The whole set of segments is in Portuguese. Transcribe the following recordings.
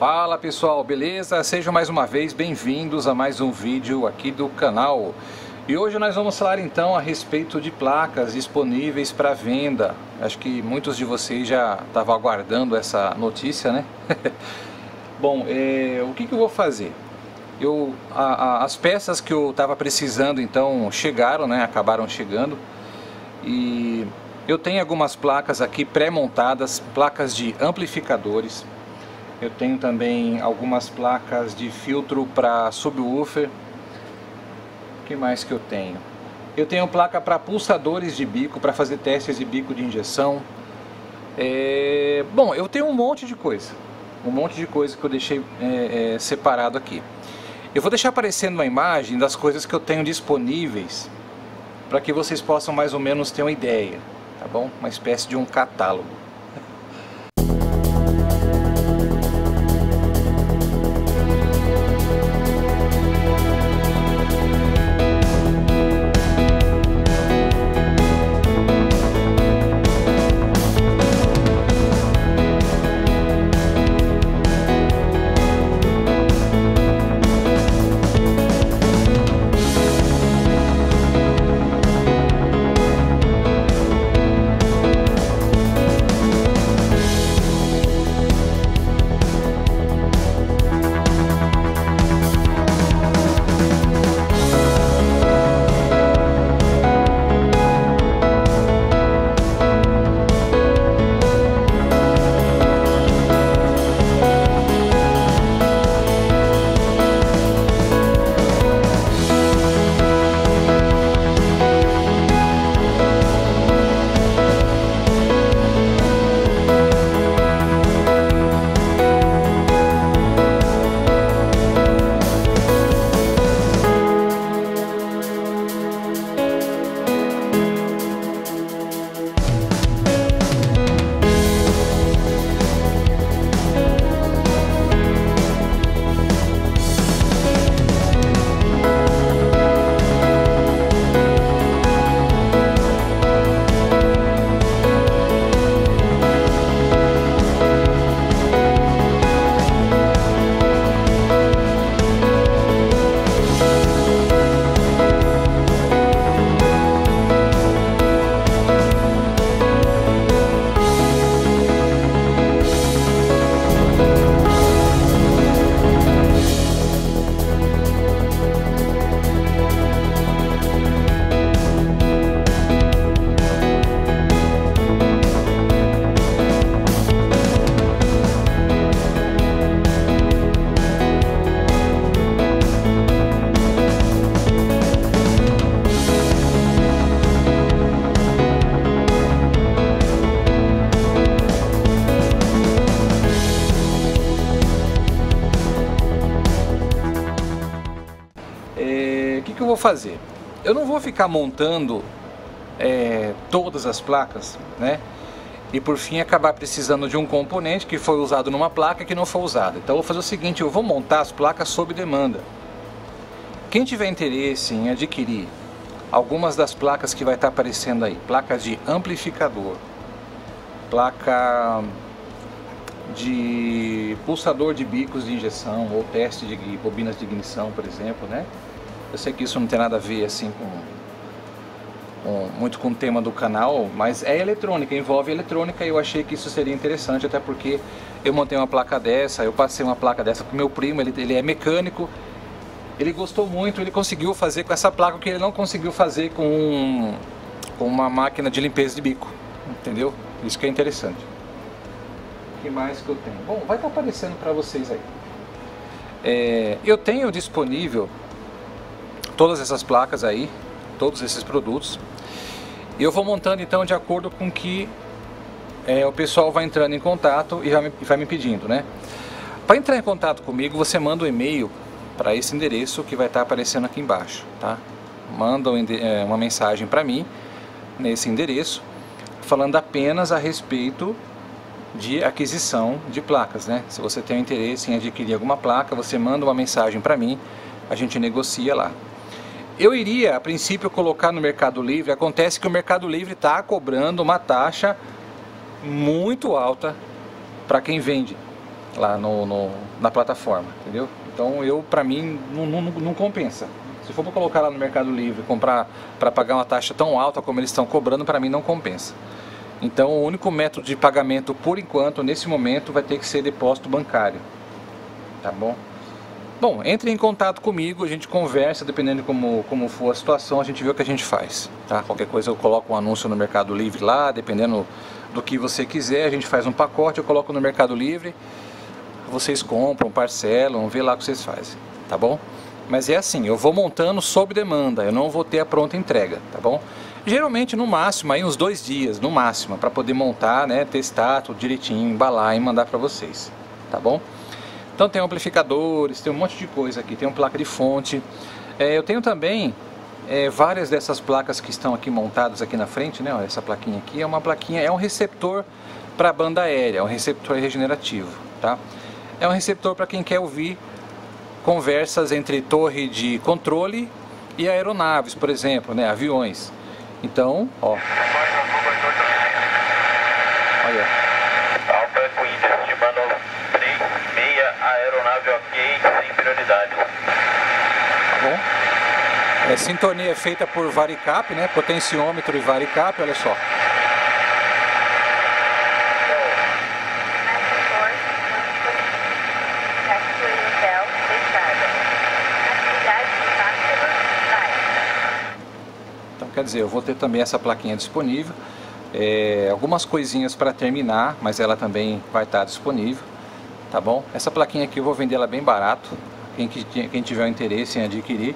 Fala pessoal, beleza? Sejam mais uma vez bem-vindos a mais um vídeo aqui do canal. E hoje nós vamos falar então a respeito de placas disponíveis para venda. Acho que muitos de vocês já estavam aguardando essa notícia, né? Bom, é, o que, que eu vou fazer? Eu, a, a, as peças que eu estava precisando então chegaram, né? Acabaram chegando. E eu tenho algumas placas aqui pré-montadas, placas de amplificadores. Eu tenho também algumas placas de filtro para subwoofer. O que mais que eu tenho? Eu tenho placa para pulsadores de bico, para fazer testes de bico de injeção. É... Bom, eu tenho um monte de coisa. Um monte de coisa que eu deixei é, é, separado aqui. Eu vou deixar aparecendo uma imagem das coisas que eu tenho disponíveis para que vocês possam mais ou menos ter uma ideia tá bom? Uma espécie de um catálogo. Vou fazer? Eu não vou ficar montando é, todas as placas, né? E por fim acabar precisando de um componente que foi usado numa placa que não foi usado. Então eu vou fazer o seguinte, eu vou montar as placas sob demanda. Quem tiver interesse em adquirir algumas das placas que vai estar aparecendo aí, placas de amplificador, placa de pulsador de bicos de injeção ou teste de bobinas de ignição, por exemplo, né? Eu sei que isso não tem nada a ver assim com, com, muito com o tema do canal, mas é eletrônica, envolve eletrônica e eu achei que isso seria interessante, até porque eu montei uma placa dessa, eu passei uma placa dessa pro meu primo, ele, ele é mecânico, ele gostou muito, ele conseguiu fazer com essa placa o que ele não conseguiu fazer com, com uma máquina de limpeza de bico, entendeu? Isso que é interessante. O que mais que eu tenho? Bom, vai estar aparecendo para vocês aí. É, eu tenho disponível todas essas placas aí, todos esses produtos. E eu vou montando então de acordo com que é, o pessoal vai entrando em contato e vai me, vai me pedindo, né? Para entrar em contato comigo, você manda um e-mail para esse endereço que vai estar tá aparecendo aqui embaixo, tá? Manda é, uma mensagem para mim nesse endereço, falando apenas a respeito de aquisição de placas, né? Se você tem interesse em adquirir alguma placa, você manda uma mensagem para mim, a gente negocia lá. Eu iria, a princípio, colocar no Mercado Livre. Acontece que o Mercado Livre está cobrando uma taxa muito alta para quem vende. lá no, no na plataforma, entendeu? Então eu, para mim, não, não, não compensa. Se for para colocar lá no Mercado Livre, comprar para pagar uma taxa tão alta como eles estão cobrando, para mim não compensa. Então o único método de pagamento por enquanto, nesse momento, vai ter que ser depósito bancário. Tá bom? Bom, entre em contato comigo, a gente conversa, dependendo de como, como for a situação, a gente vê o que a gente faz. Tá? Qualquer coisa eu coloco um anúncio no Mercado Livre lá, dependendo do que você quiser, a gente faz um pacote, eu coloco no Mercado Livre, vocês compram, parcelam, vê lá o que vocês fazem, tá bom? Mas é assim, eu vou montando sob demanda, eu não vou ter a pronta entrega, tá bom? Geralmente no máximo aí uns dois dias, no máximo, para poder montar, né, testar tudo direitinho, embalar e mandar para vocês, tá bom? Então tem amplificadores, tem um monte de coisa aqui, tem uma placa de fonte. É, eu tenho também é, várias dessas placas que estão aqui montadas aqui na frente, né? essa plaquinha aqui é uma plaquinha, é um receptor para banda aérea, é um receptor regenerativo, tá? É um receptor para quem quer ouvir conversas entre torre de controle e aeronaves, por exemplo, né? Aviões. Então, ó. Olha. É, sintonia feita por varicap, né? Potenciômetro e varicap, olha só. Então quer dizer, eu vou ter também essa plaquinha disponível. É, algumas coisinhas para terminar, mas ela também vai estar disponível tá bom? Essa plaquinha aqui eu vou vender ela bem barato, quem, quem tiver interesse em adquirir,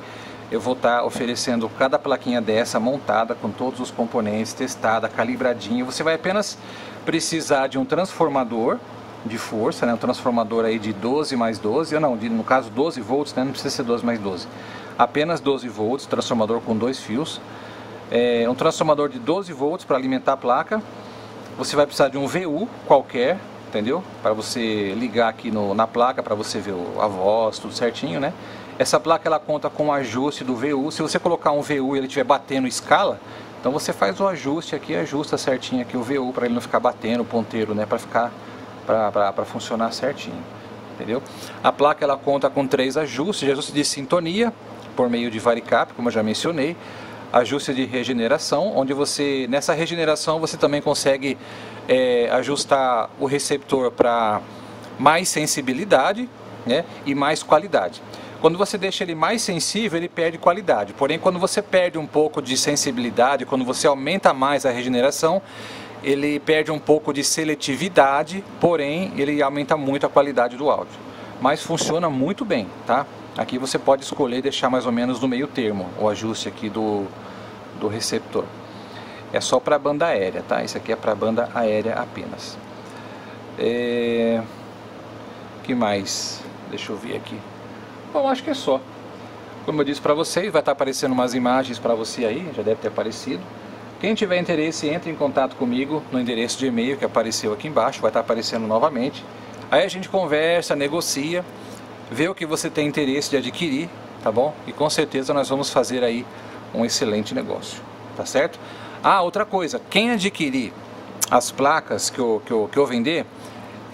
eu vou estar tá oferecendo cada plaquinha dessa montada com todos os componentes, testada, calibradinha. Você vai apenas precisar de um transformador de força, né? um transformador aí de 12 mais 12, ou não, de, no caso 12 volts, né? não precisa ser 12 mais 12. Apenas 12 volts, transformador com dois fios. É, um transformador de 12 volts para alimentar a placa. Você vai precisar de um VU qualquer, entendeu? Para você ligar aqui no, na placa, para você ver a voz, tudo certinho, né? Essa placa ela conta com o ajuste do VU. Se você colocar um VU e ele estiver batendo escala, então você faz o ajuste aqui, ajusta certinho aqui o VU para ele não ficar batendo o ponteiro, né? Para ficar, para funcionar certinho, entendeu? A placa ela conta com três ajustes, ajuste de sintonia por meio de varicap, como eu já mencionei, ajuste de regeneração, onde você nessa regeneração você também consegue é, ajustar o receptor para mais sensibilidade né, e mais qualidade. Quando você deixa ele mais sensível, ele perde qualidade. Porém, quando você perde um pouco de sensibilidade, quando você aumenta mais a regeneração, ele perde um pouco de seletividade, porém ele aumenta muito a qualidade do áudio. Mas funciona muito bem, tá? Aqui você pode escolher deixar mais ou menos no meio termo o ajuste aqui do, do receptor é só para banda aérea, tá? Isso aqui é para banda aérea apenas. É... que mais? Deixa eu ver aqui. Bom, acho que é só. Como eu disse para vocês, vai estar tá aparecendo umas imagens para você aí, já deve ter aparecido. Quem tiver interesse, entre em contato comigo no endereço de e-mail que apareceu aqui embaixo, vai estar tá aparecendo novamente. Aí a gente conversa, negocia, vê o que você tem interesse de adquirir, tá bom? E com certeza nós vamos fazer aí um excelente negócio, tá certo? Ah, outra coisa, quem adquirir as placas que eu, que eu, que eu vender,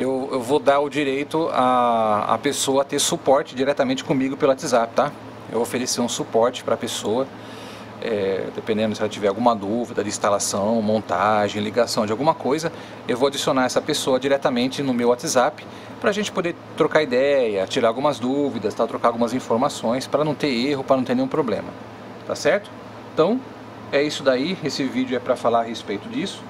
eu, eu vou dar o direito a, a pessoa a ter suporte diretamente comigo pelo WhatsApp, tá? Eu oferecer um suporte para a pessoa, é, dependendo se ela tiver alguma dúvida de instalação, montagem, ligação de alguma coisa, eu vou adicionar essa pessoa diretamente no meu WhatsApp para a gente poder trocar ideia, tirar algumas dúvidas, tá? trocar algumas informações para não ter erro, para não ter nenhum problema, tá certo? Então, é isso daí, esse vídeo é para falar a respeito disso.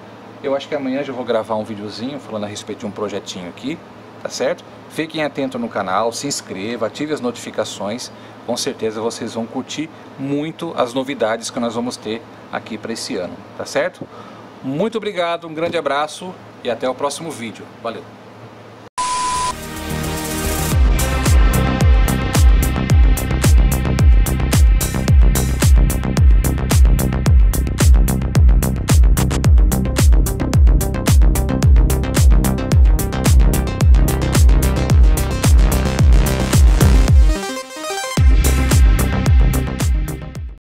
Eu acho que amanhã já vou gravar um videozinho falando a respeito de um projetinho aqui, tá certo? Fiquem atentos no canal, se inscreva, ative as notificações. Com certeza vocês vão curtir muito as novidades que nós vamos ter aqui para esse ano, tá certo? Muito obrigado, um grande abraço e até o próximo vídeo. Valeu!